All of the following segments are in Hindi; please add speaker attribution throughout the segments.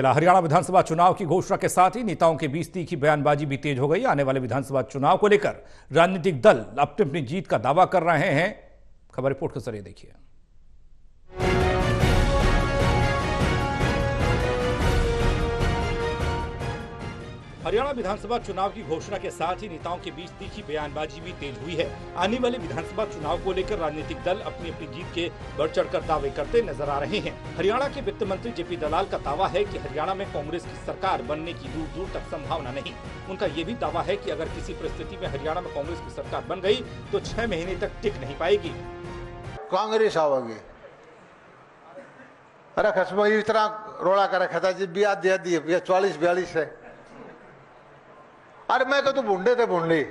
Speaker 1: हरियाणा विधानसभा चुनाव की घोषणा के साथ ही नेताओं के बीच तीखी बयानबाजी भी तेज हो गई। आने वाले विधानसभा चुनाव को लेकर राजनीतिक दल अपनी अपनी जीत का दावा कर रहे हैं। खबर रिपोर्ट के ज़रिए देखिए। हरियाणा विधानसभा चुनाव की घोषणा के साथ ही नेताओं के बीच तीखी बयानबाजी भी तेज हुई है। आने वाले विधानसभा चुनाव को लेकर राजनीतिक दल अपनी अपनी जीत के बढ़ चढ़ कर दावे करते नज़र आ रहे हैं। हरियाणा के वित्त मंत्री जेपी दलाल का दावा है कि हरियाणा में कांग्रेस की सरकार बनने की दूर दूर तक संभावना नहीं। उनका ये भी दावा है की अगर किसी परिस्थिति में हरियाणा में कांग्रेस की सरकार बन गई तो छह महीने तक टिक नहीं पाएगी।
Speaker 2: कांग्रेस आवागे अरे खसमा इतना रोड़ा कर रखा था, जी ब्याह दिया दिए चालीस बयालीस है। अरे मैं तो तू भूडे थे भूडी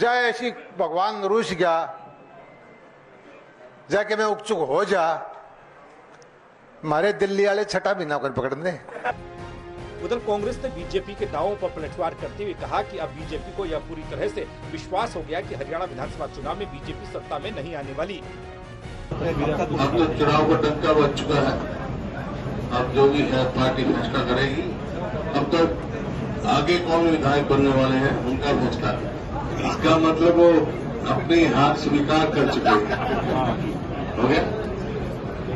Speaker 2: जाए ऐसी भगवान रूस गया जाके मैं उकचुक हो जा। मारे दिल्ली वाले छठा महीना कर पकड़ने
Speaker 1: उधर कांग्रेस ने बीजेपी के दावों पर पलटवार करते हुए कहा कि अब बीजेपी को यह पूरी तरह से विश्वास हो गया कि हरियाणा विधानसभा चुनाव में बीजेपी सत्ता में नहीं आने वाली।
Speaker 3: अब तो चुनाव का डंका बच चुका है। अब जो भी है पार्टी फैसला करेगी। आगे कौन विधायक बनने वाले हैं, उनका फैसला इसका मतलब वो अपनी हार स्वीकार कर चुके हैं। हो गया?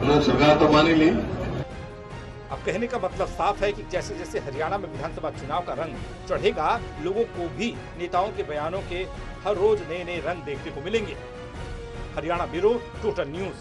Speaker 3: उन्होंने सरकार तो मानी ली।
Speaker 1: अब कहने का मतलब साफ़ है कि जैसे जैसे हरियाणा में विधानसभा चुनाव का रंग चढ़ेगा, लोगों को भी नेताओं के बयानों के हर रोज नए नए रंग देखने को मिलेंगे। Haryana bureau, total news.